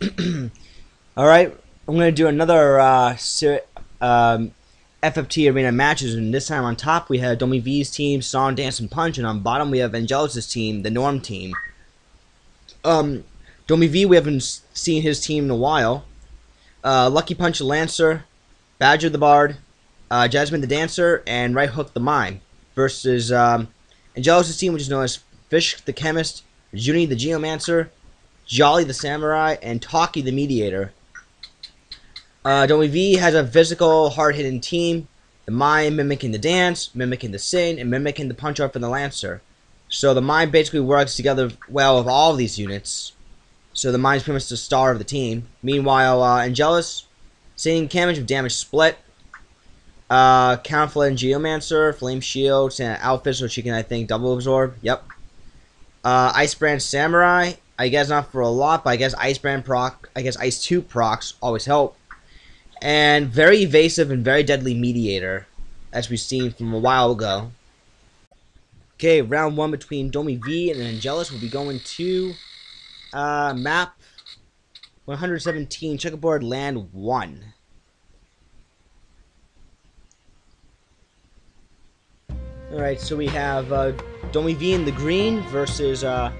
All right, I'm gonna do another uh, um, FFT arena matches, and this time on top we have Domi V's team, Song, Dance, and Punch, and on bottom we have Angelus' team, the Norm team. Um, Domi V, we haven't seen his team in a while. Uh, Lucky Punch Lancer, Badger the Bard, uh, Jasmine the Dancer, and Right Hook the Mime versus um, team, which is known as Fish the Chemist, Junie the Geomancer, Jolly the Samurai, and Taki the Mediator. Uh, Domi V has a physical, hard-hitting team. The Mime mimicking the dance, mimicking the sin, and mimicking the punch up for the Lancer. So the Mime basically works together well with all of these units. So the Mime's pretty much the star of the team. Meanwhile, uh, Angelus, singing damage of damage split. Uh, Counterflare and Geomancer, Flame Shield, and outfit so she can, I think, double absorb. Yep. Uh, Ice Branch Samurai, I guess not for a lot, but I guess Ice Brand proc, I guess Ice 2 procs always help. And very evasive and very deadly Mediator, as we've seen from a while ago. Okay, round one between Domi V and Angelus will be going to uh, map 117, checkerboard land 1. Alright, so we have uh, Domi V in the green versus, uh,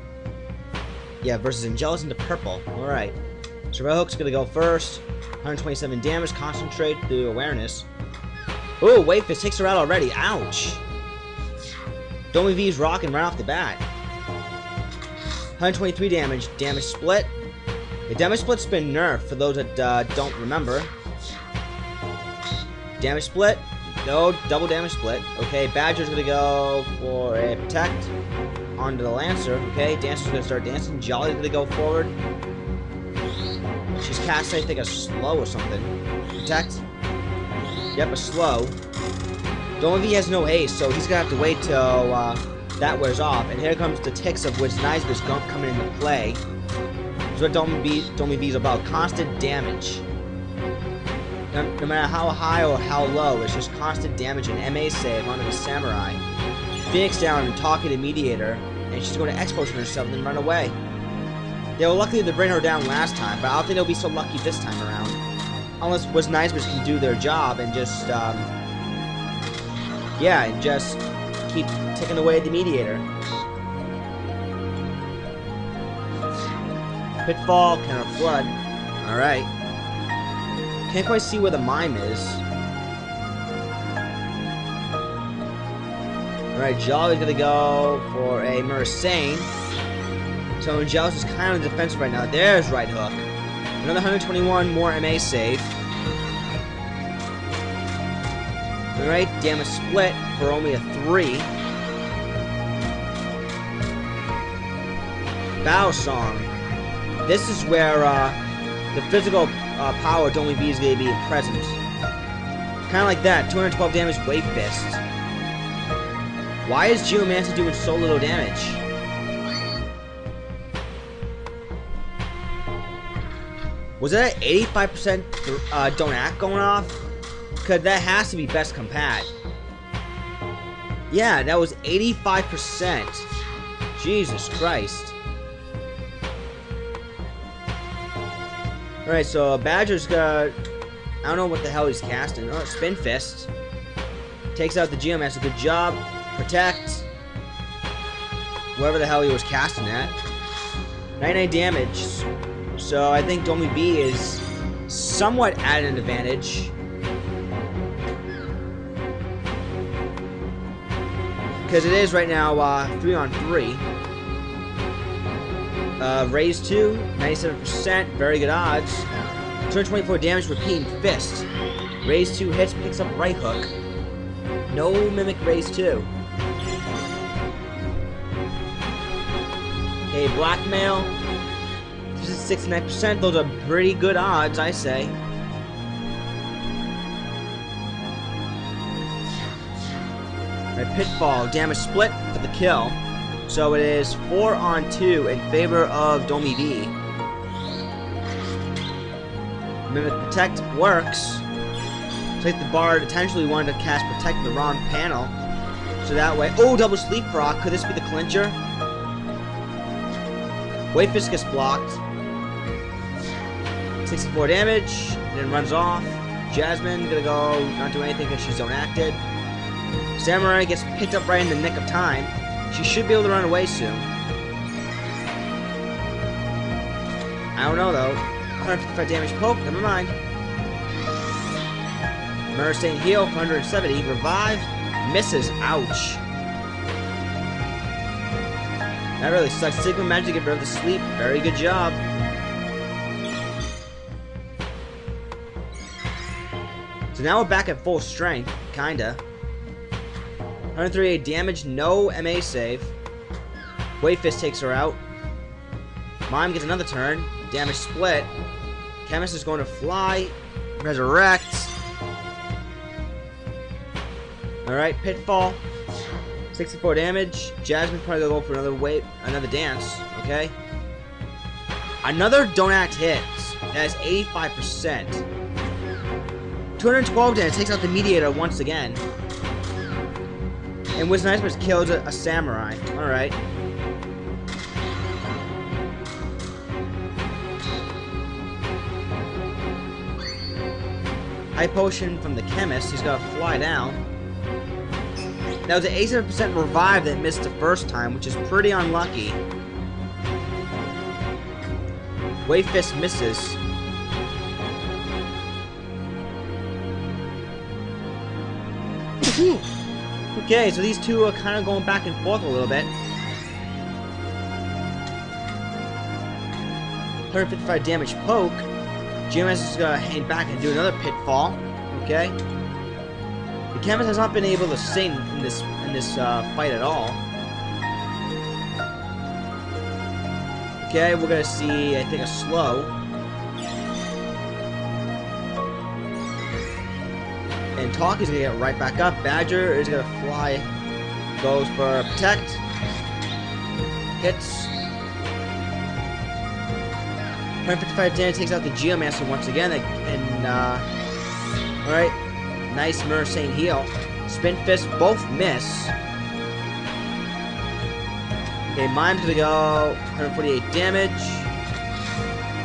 yeah, versus Angelus into purple. Alright, so Right Hook's gonna go first. 127 damage, concentrate through awareness. Oh, wait, takes her out already. Ouch! Domi V's rocking right off the bat. 123 damage, damage split. The damage split's been nerfed for those that uh, don't remember. Damage split. No, double damage split. Okay, Badger's gonna go for a protect onto the Lancer. Okay, Dancer's gonna start dancing. Jolly's gonna go forward. She's casting, I think, a slow or something. Protect. Yep, a slow. Donovan has no haste, so he's gonna have to wait till uh, that wears off. And here comes the ticks of Wiznaibus coming into play. This is what Domi V is about. Constant damage. No, no matter how high or how low, it's just constant damage and MA save onto the Samurai. Phoenix down and talking to the Mediator, and she's going to X-Potion herself and then run away. Yeah, well, luckily they bring her down last time, but I don't think they'll be so lucky this time around. Unless Wiznaibus can do their job and just, um, yeah, and just keep taking away the Mediator. Pitfall, Counter Flood. Alright. Can't quite see where the mime is. Alright, Jolly's gonna go for a Murasame. So Angelus is kind of defensive right now. There's right hook. Another 121 more MA save. Alright, damage split for only a 3. Battle Song. This is where uh, the physical uh, power of Domi V is going to be present. Kind of like that, 212 damage Wave Fist. Why is Geomancer doing so little damage? Was that 85% uh, don't act going off? Because that has to be best compat. Yeah, that was 85%. Jesus Christ. Alright, so Badger's got... I don't know what the hell he's casting. Oh, Spin Fist. Takes out the Geomancer. Good job. Protect. Whatever the hell he was casting at. 99 damage. So I think Domi V is somewhat at an advantage. Because it is right now uh, 3 on 3. Uh, raise 2, 97%, very good odds. 224 damage, repeating fist. Raise 2 hits, picks up right hook. No mimic raise 2. Okay, blackmail. 69%, those are pretty good odds, I say. Right, pitfall, damage split for the kill. So it is 4 on 2 in favor of Domi V. Mimic Protect works. Like the bard intentionally wanted to cast Protect the wrong panel. So that way... Oh, double sleep proc. Could this be the clincher? Wave Fist gets blocked. 64 damage, and then runs off. Jasmine gonna go not do anything because she's zone acted. Samurai gets picked up right in the nick of time. She should be able to run away soon. I don't know though. 155 damage poke, never mind. Murasame heal, 170. Revive, misses, ouch. That really sucks. Stigma Magic get rid of the sleep. Very good job. So now we're back at full strength, kinda. 138 damage, no MA save. Wave Fist takes her out. Mime gets another turn. Damage split. Chemist is going to fly. Resurrect. Alright, Pitfall. 64 damage. Jasmine probably gonna go for another wave, another dance. Okay. Another don't act hit. That is 85%. 212 damage takes out the mediator once again. And what's nice was killed a, a samurai. Alright. High potion from the chemist. He's gotta fly down. That was an 87% revive that missed the first time, which is pretty unlucky. Wave Fist misses. okay, so these two are kind of going back and forth a little bit. 155 damage poke. GMS is gonna hang back and do another pitfall. Okay. The Chemist has not been able to sing in this in this uh, fight at all. Okay, we're gonna see I think a slow. And Taki is gonna get right back up. Badger is gonna fly, goes for protect, hits. 155 damage takes out the Geomancer once again, and uh, all right, nice Murasame heal. Spin Fist both miss. Okay, Mime's gonna go 148 damage,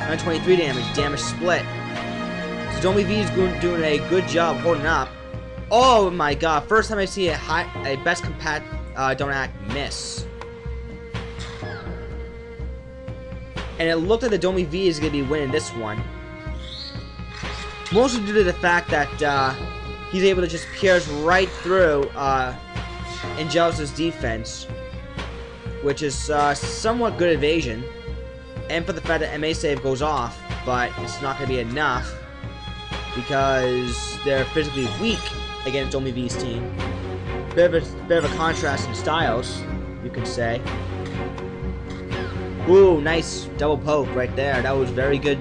123 damage, damage split. Domi V is doing a good job holding up. Oh my god, first time I see a high, a best compat uh, don't act miss. And it looked like the Domi V is going to be winning this one. Mostly due to the fact that uh, he's able to just pierce right through uh, Angelus' defense. Which is uh, somewhat good evasion. And for the fact that MA save goes off, but it's not going to be enough because they're physically weak against Domi V's team. Bit of, a, bit of a contrast in styles, you could say. Ooh, nice double poke right there. That was very good.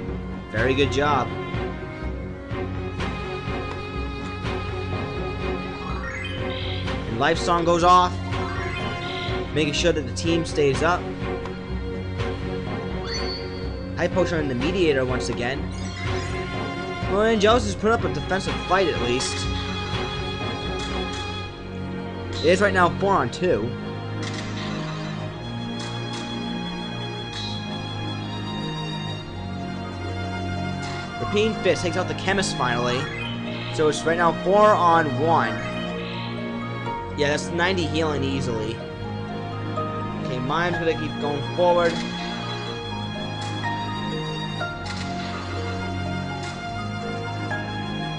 Very good job. Life Song goes off, making sure that the team stays up. High Potion on the Mediator once again. Well, Angelus has put up a defensive fight at least. It is right now 4 on 2. Repeating Fist takes out the Chemist finally. So it's right now 4 on 1. Yeah, that's 90 healing easily. Okay, mine's gonna keep going forward.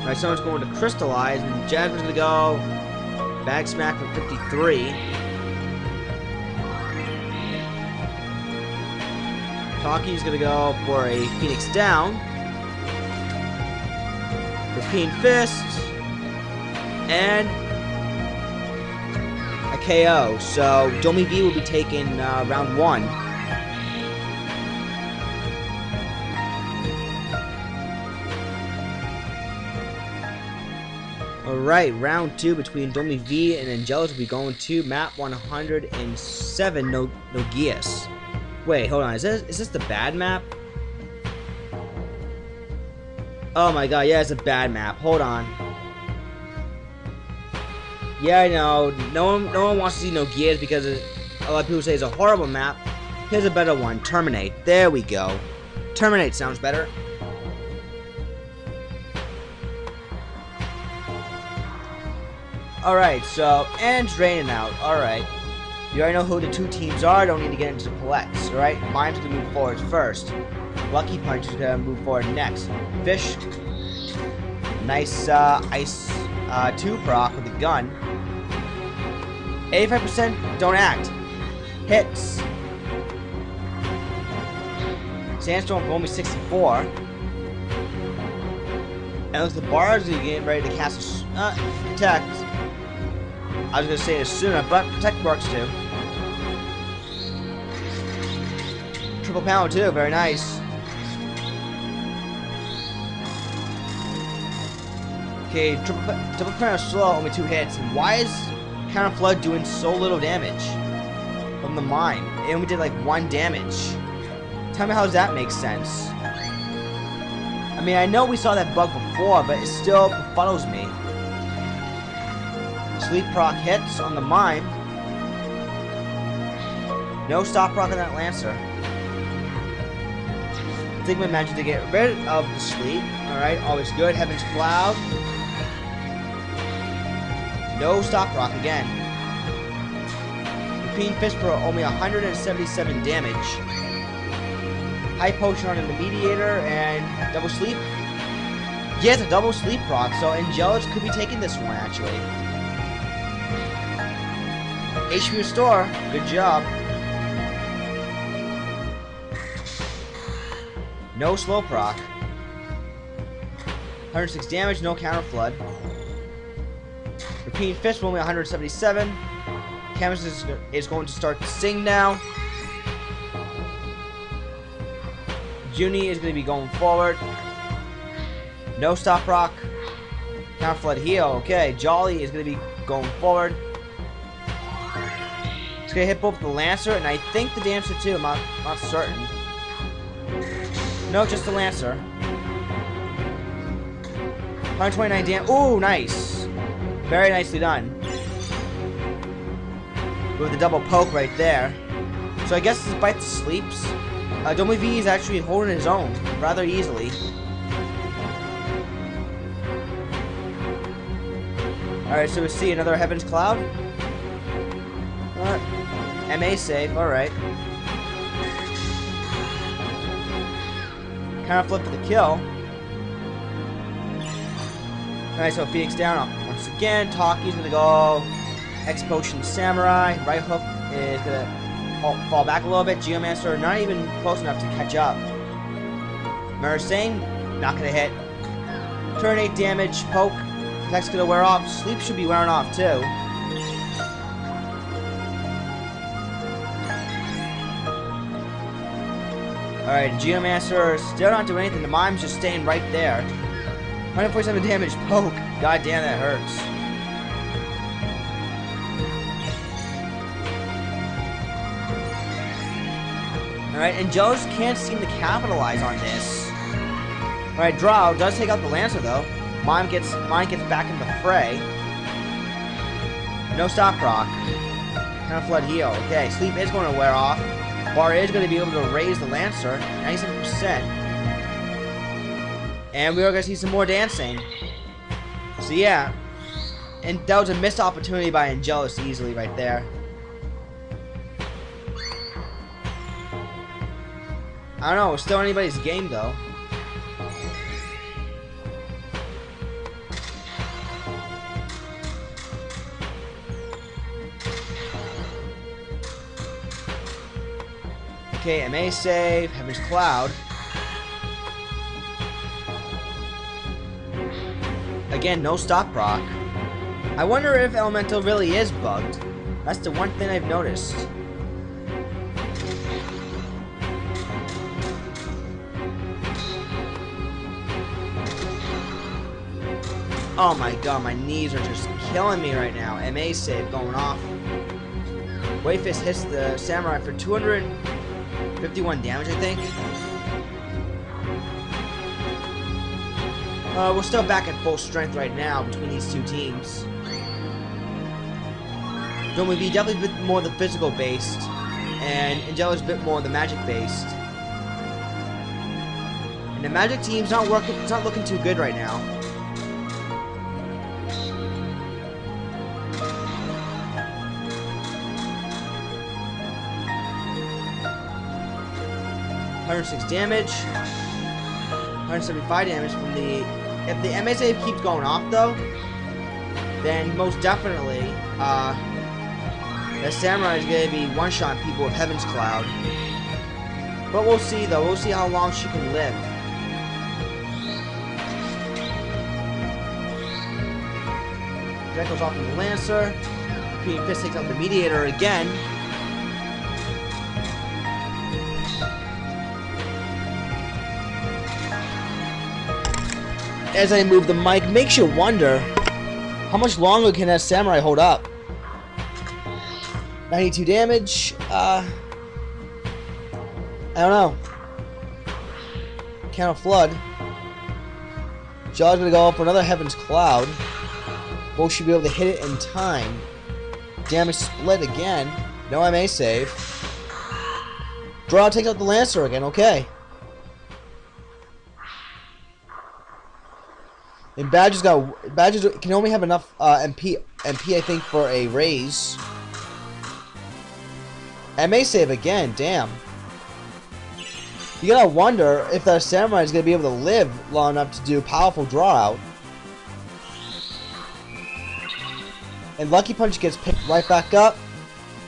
Alright, someone's going to Crystallize, and Jasmine's gonna go Bag Smack for 53. Taki's gonna go for a Phoenix Down. Repeating Fist. And KO. So Domi V will be taking uh, round one. Alright, round two between Domi V and Angelus will be going to map 107 no Nogias. Wait, hold on, is this is this the bad map? Oh my god, yeah, it's a bad map. Hold on. Yeah, I know. No one, no one wants to see No Gears because a lot of people say it's a horrible map. Here's a better one. Terminate. There we go. Terminate sounds better. Alright, so, and draining out. Alright. You already know who the two teams are, don't need to get into collects, alright? Mine's gonna move forward first. Lucky Punch is gonna move forward next. Fish. Nice, uh, ice, uh, two proc with a gun. 85% don't act. Hits. Sandstorm only 64. And look, the bars are getting ready to cast a uh, protect. I was gonna say sooner, but protect works too. Triple pound too, very nice. Okay, triple, triple pound slow, only two hits. Why is Counter Flood doing so little damage from the mine? It only did like one damage. Tell me how does that make sense? I mean, I know we saw that bug before, but it still befuddles me. Sleep proc hits on the mine. No stop proc on that Lancer. We managed to get rid of the sleep. Alright, always good. Heaven's Cloud. No stop rock again. Repeating Fist for only 177 damage. High Potion on the Mediator, and Double Sleep. Yeah, it's a Double Sleep proc, so Angelus could be taking this one, actually. HP Restore, good job. No slow proc. 106 damage, no counter flood. Repeating Fist only 177. Camus is, is going to start to sing now. Junie is going to be going forward. No stop rock. Counter flood heal. Okay, Jolly is going to be going forward. It's going to hit both the Lancer and I think the Dancer too. I'm not, not certain. No, just the Lancer. 129 damage. Ooh, nice. Very nicely done. With the double poke right there. So I guess despite the sleeps, uh, Domi V is actually holding his own rather easily. Alright, so we see another Heaven's Cloud. Uh, MA save, alright. Kind of flip for the kill. Alright, so Phoenix down again. Taki's gonna go X Potion Samurai. Right hook is gonna fall back a little bit. Geomancer not even close enough to catch up. Murasame, not gonna hit. Turn 8 damage, poke. Attack's gonna wear off. Sleep should be wearing off too. Alright, Geomancer still not doing anything. The mime's just staying right there. 147 damage, poke. God damn, that hurts. Alright, and Joe's can't seem to capitalize on this. Alright, Drow does take out the Lancer though. Mime gets Mine gets back in the fray. No stop proc. Kind of flood heal. Okay, sleep is going to wear off. Bar is going to be able to raise the Lancer. 97%. And we are going to see some more dancing. So yeah. And that was a missed opportunity by Angelus easily right there. I don't know, it's still anybody's game though. Okay, MA save, Heaven's Cloud. Again, no stop proc. I wonder if Elemental really is bugged. That's the one thing I've noticed. Oh my god, my knees are just killing me right now. MA save going off. Wave Fist hits the Samurai for 251 damage, I think. Uh, we're still back at full strength right now between these two teams. Going would be definitely a bit more the physical based, and Angelus' a bit more the magic based. And the magic team's not working, it's not looking too good right now. Hundred six damage. 175 damage from the if the MSA keeps going off, though, then most definitely, uh, the Samurai is going to be one-shot people with Heaven's Cloud. But we'll see, though. We'll see how long she can live. That goes off in the Lancer. Queen Fist takes out the Mediator again. As I move the mic, makes you wonder how much longer can that Samurai hold up? 92 damage. Uh, I don't know. Counter Flood. Jaw's gonna go up for another Heaven's Cloud. Both should be able to hit it in time. Damage split again. No MA save. Draw takes out the Lancer again. Okay. And Badger's got Badger's can only have enough uh, MP MP I think for a raise. MA save again. Damn. You gotta wonder if that samurai is gonna be able to live long enough to do powerful draw out. And Lucky Punch gets picked right back up.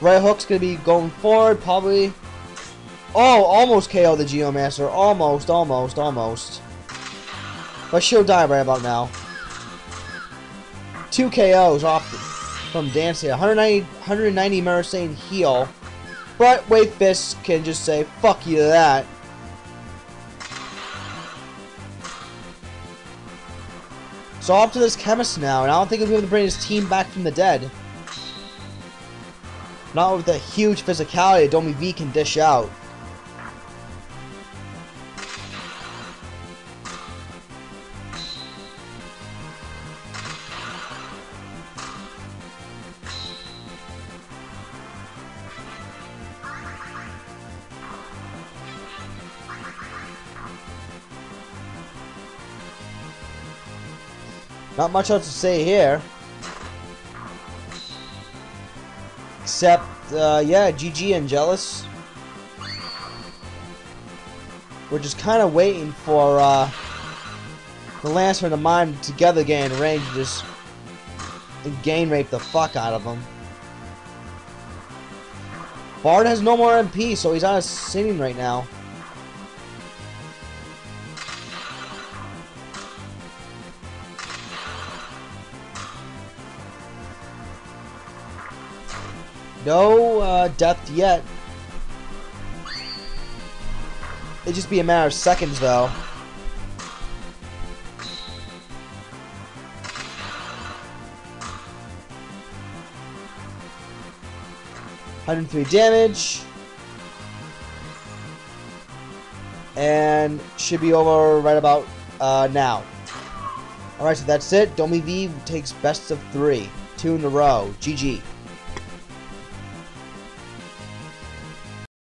Right Hook's gonna be going forward, probably. Oh, almost KO the Geomancer. Almost, almost, almost. But she'll die right about now. Two KOs off from Dancing. 190, 190 Murasame heal. But Wave Fist can just say, fuck you to that. So off to this chemist now, and I don't think he'll be able to bring his team back from the dead. Not with the huge physicality Domi V can dish out. Not much else to say here. Except, uh, yeah, GG Angelus. We're just kind of waiting for uh, the Lancer and the Mime together getting range to just gain rape the fuck out of them. Bard has no more MP, so he's on a singing right now. No uh, death yet. It'd just be a matter of seconds, though. Hundred three damage, and should be over right about uh, now. All right, so that's it. Domi V takes best of three, two in a row. GG.